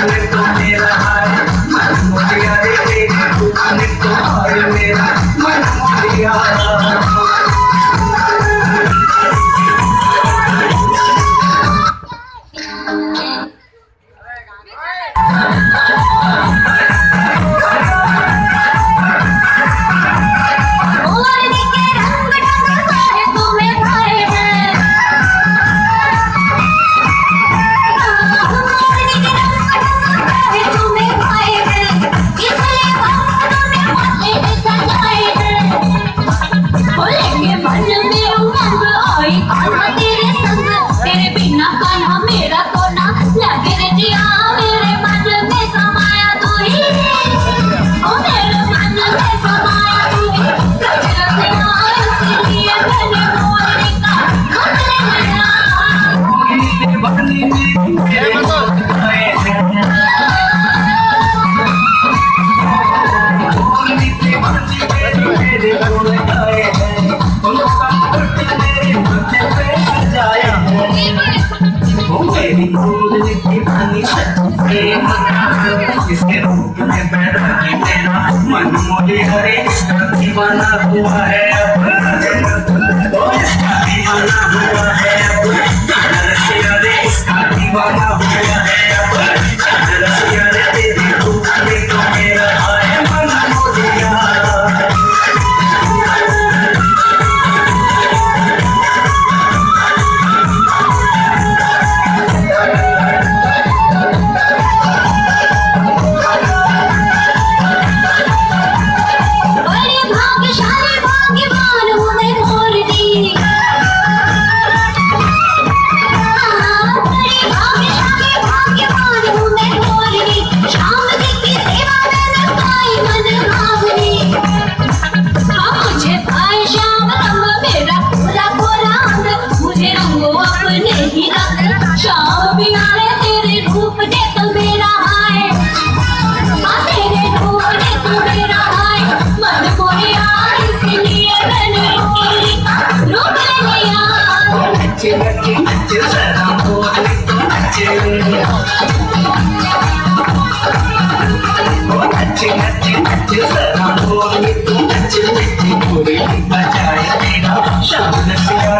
रूप दीवानी सच प्रेम इसके रूप में के मेरा मन मोहे हरे इसका दीवाना हुआ है अब तो इसका दीवाना हुआ है अब अपने ही रंग शाम बिनारे तेरे रूप ने तो मेरा हाय तेरे रूप ने तो मेरा हाय मन को यार इसलिए मैंने रूप ले लिया नचे नचे नचे जरा बोल तो नचे नचे नचे नचे जरा बोल तो नचे नचे पूरे बजाए मेरा शाम नचे